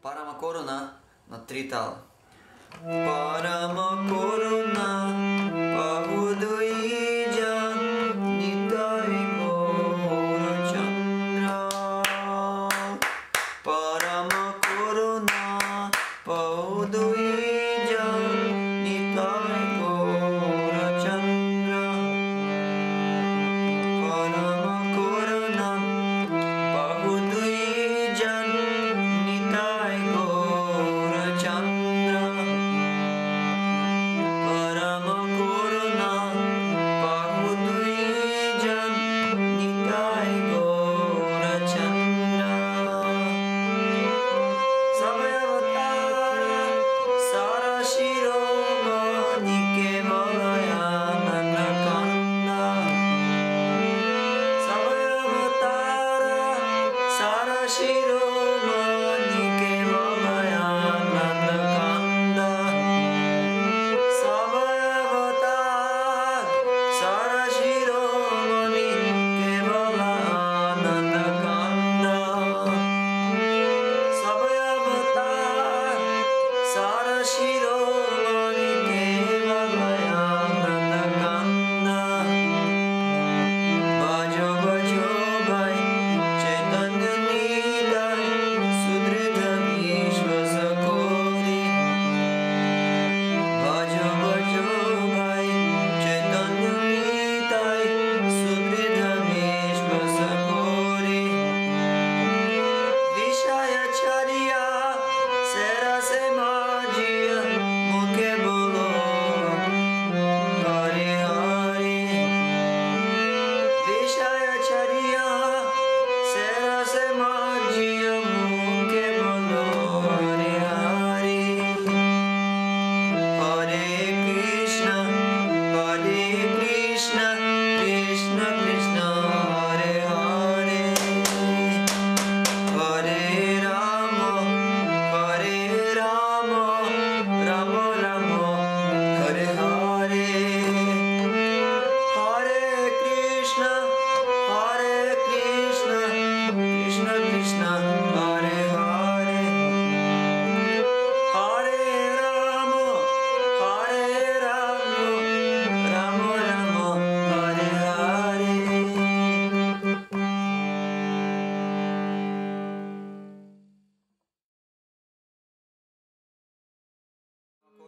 Parama Corona na tri tal. Parama Corona Shiro